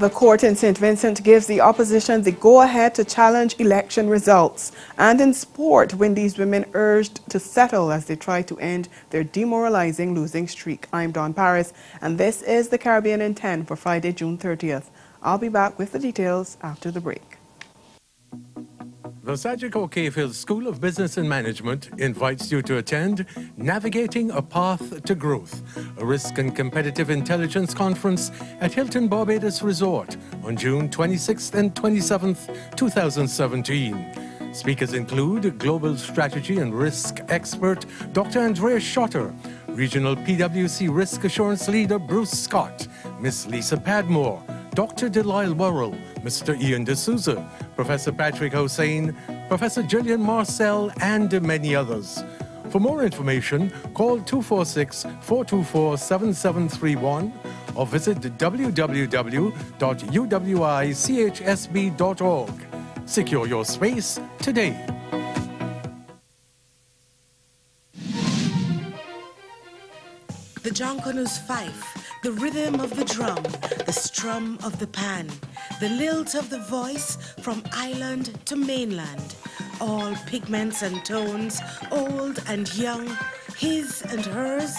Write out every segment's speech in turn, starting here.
The court in St. Vincent gives the opposition the go-ahead to challenge election results. And in sport, Windies women urged to settle as they try to end their demoralizing losing streak. I'm Dawn Paris, and this is the Caribbean in 10 for Friday, June 30th. I'll be back with the details after the break. The Sagicor Cave Hill School of Business and Management invites you to attend Navigating a Path to Growth, a risk and competitive intelligence conference at Hilton Barbados Resort on June 26th and 27th, 2017. Speakers include Global Strategy and Risk expert Dr. Andrea Schotter, Regional PwC Risk Assurance Leader Bruce Scott, Miss Lisa Padmore, Dr. Delisle Worrell, Mr. Ian D'Souza, Professor Patrick Hossain, Professor Julian Marcel, and many others. For more information, call 246-424-7731 or visit www.uwichsb.org. Secure your space today. The Jonkonu's fife the rhythm of the drum, the strum of the pan, the lilt of the voice from island to mainland, all pigments and tones, old and young, his and hers,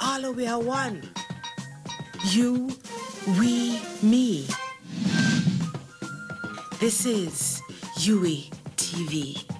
all we are one. You, we, me. This is Yui TV.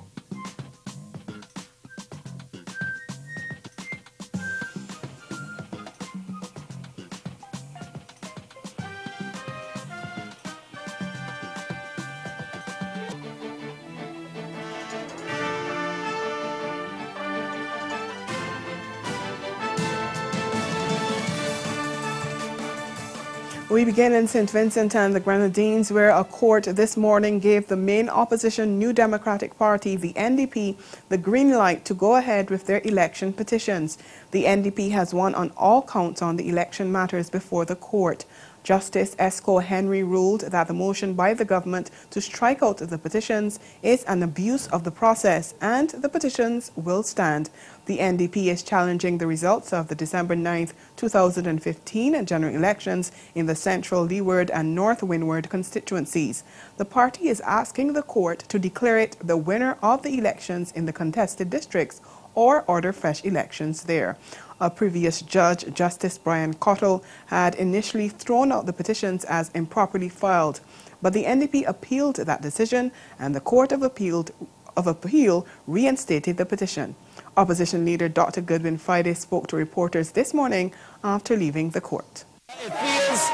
We begin in St. Vincent and the Grenadines, where a court this morning gave the main opposition New Democratic Party, the NDP, the green light to go ahead with their election petitions. The NDP has won on all counts on the election matters before the court. Justice Esco Henry ruled that the motion by the government to strike out the petitions is an abuse of the process and the petitions will stand. The NDP is challenging the results of the December 9, 2015 general elections in the Central Leeward and North Windward constituencies. The party is asking the court to declare it the winner of the elections in the contested districts or order fresh elections there. A previous judge, Justice Brian Cottle, had initially thrown out the petitions as improperly filed, but the NDP appealed that decision and the Court of, Appealed, of Appeal reinstated the petition. Opposition leader Dr. Godwin Friday spoke to reporters this morning after leaving the court. It feels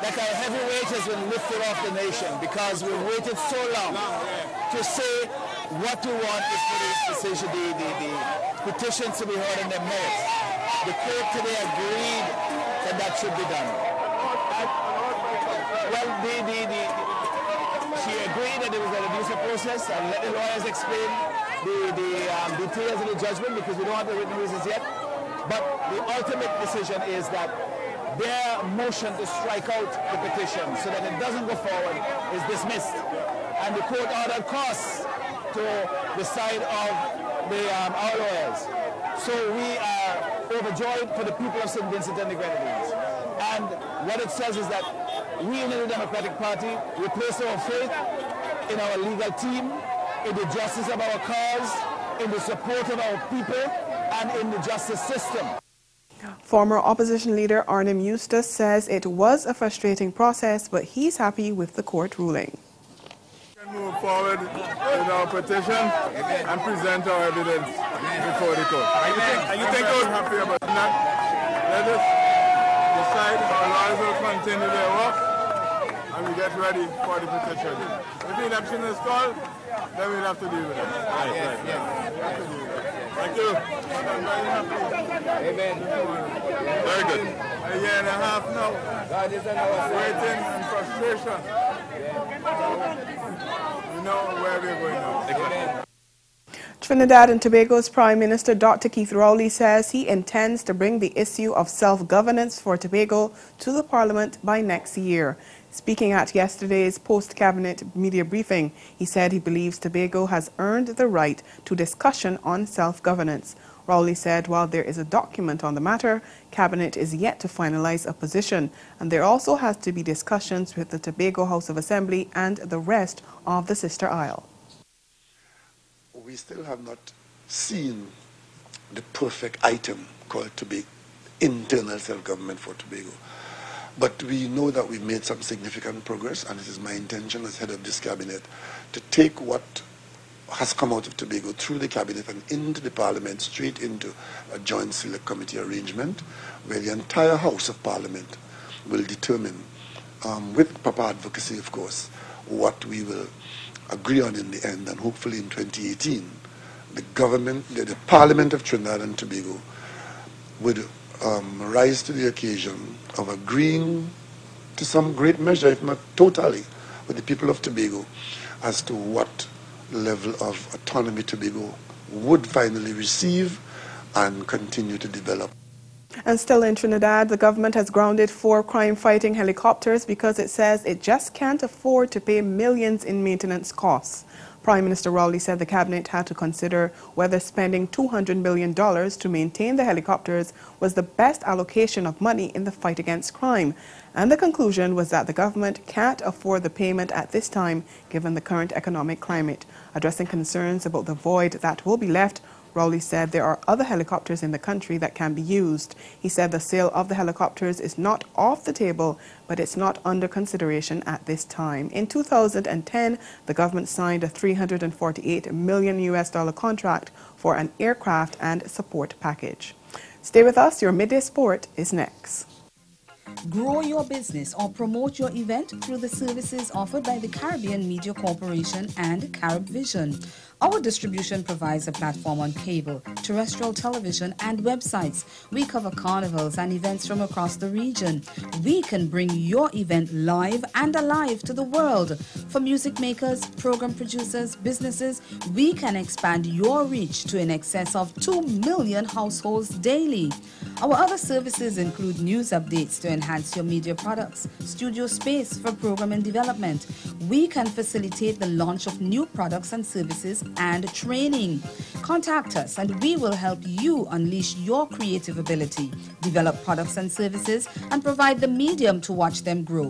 like a heavy weight has been lifted off the nation because we've waited so long to say what we want is for this decision, the, the, the petitions to be heard in their merits. The court today agreed that that should be done. Well, the, the, the, she agreed that it was an abusive process and let the lawyers explain the, the um, details of the judgment because we don't have the written reasons yet. But the ultimate decision is that their motion to strike out the petition so that it doesn't go forward is dismissed. And the court ordered costs to the side of the, um, our lawyers. So we are overjoyed for the people of St. Vincent and the Grenadines. And what it says is that we in the Democratic Party, we place our faith in our legal team, in the justice of our cause, in the support of our people, and in the justice system. Former opposition leader Arnim Eustace says it was a frustrating process, but he's happy with the court ruling move forward with our petition and present our evidence before the court. And you think we're happy about that? Let us decide our lawyers will continue their work and we get ready for the petition. If the election is called, then we'll have to deal with it. Right, right, right. Thank you. Amen. Very good. A year and a half now. Waiting and frustration know where we're going now. Trinidad and Tobago's Prime Minister Dr. Keith Rowley says he intends to bring the issue of self-governance for Tobago to the Parliament by next year. Speaking at yesterday's post-cabinet media briefing, he said he believes Tobago has earned the right to discussion on self-governance. Rowley said while there is a document on the matter, Cabinet is yet to finalize a position, and there also has to be discussions with the Tobago House of Assembly and the rest of the sister isle. We still have not seen the perfect item called Tobago, internal self-government for Tobago. But we know that we've made some significant progress, and it is my intention as head of this cabinet to take what has come out of Tobago through the cabinet and into the parliament, straight into a joint select committee arrangement, where the entire House of Parliament will determine, um, with proper advocacy, of course, what we will agree on in the end, and hopefully in 2018, the government, the, the Parliament of Trinidad and Tobago would um, rise to the occasion of agreeing to some great measure, if not totally, with the people of Tobago as to what level of autonomy Tobago would finally receive and continue to develop. And still in Trinidad, the government has grounded four crime-fighting helicopters because it says it just can't afford to pay millions in maintenance costs. Prime Minister Rowley said the cabinet had to consider whether spending $200 million to maintain the helicopters was the best allocation of money in the fight against crime. And the conclusion was that the government can't afford the payment at this time given the current economic climate. Addressing concerns about the void that will be left Rowley said there are other helicopters in the country that can be used. He said the sale of the helicopters is not off the table, but it's not under consideration at this time. In 2010, the government signed a 348 million US dollar contract for an aircraft and support package. Stay with us, your midday sport is next. Grow your business or promote your event through the services offered by the Caribbean Media Corporation and Carib Vision. Our distribution provides a platform on cable, terrestrial television, and websites. We cover carnivals and events from across the region. We can bring your event live and alive to the world. For music makers, program producers, businesses, we can expand your reach to in excess of 2 million households daily. Our other services include news updates to enhance your media products, studio space for program and development. We can facilitate the launch of new products and services and training. Contact us and we will help you unleash your creative ability, develop products and services, and provide the medium to watch them grow.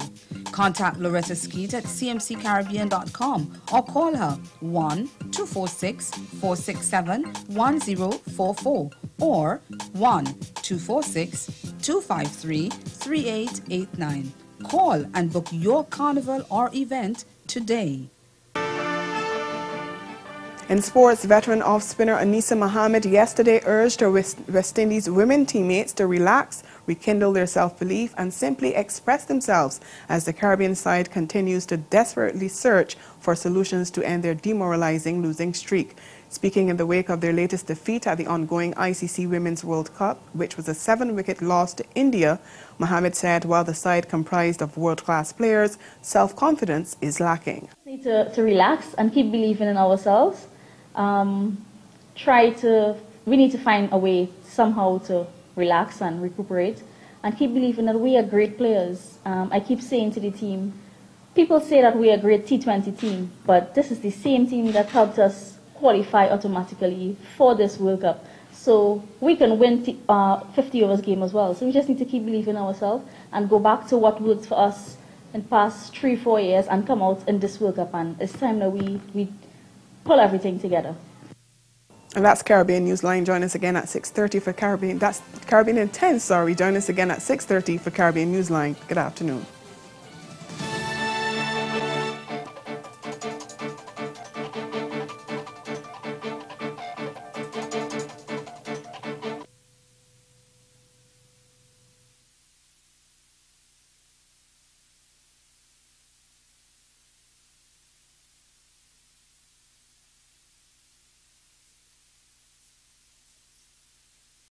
Contact Loretta Skeet at cmccaribbean.com or call her 1 246 467 1044 or 1 246 253 3889. Call and book your carnival or event today. In sports, veteran off-spinner Anisa Mohammed yesterday urged her West, Indies women teammates to relax, rekindle their self-belief and simply express themselves as the Caribbean side continues to desperately search for solutions to end their demoralizing losing streak. Speaking in the wake of their latest defeat at the ongoing ICC Women's World Cup, which was a seven-wicket loss to India, Mohammed said while the side comprised of world-class players, self-confidence is lacking. Need to, to relax and keep believing in ourselves um, try to, we need to find a way somehow to relax and recuperate and keep believing that we are great players. Um, I keep saying to the team, people say that we are a great T20 team, but this is the same team that helped us qualify automatically for this World Cup. So we can win uh, 50 overs game as well. So we just need to keep believing ourselves and go back to what worked for us in past three, four years and come out in this World Cup. And it's time that we, we pull everything together. And that's Caribbean Newsline. Join us again at 6.30 for Caribbean. That's Caribbean in 10, sorry. Join us again at 6.30 for Caribbean Newsline. Good afternoon.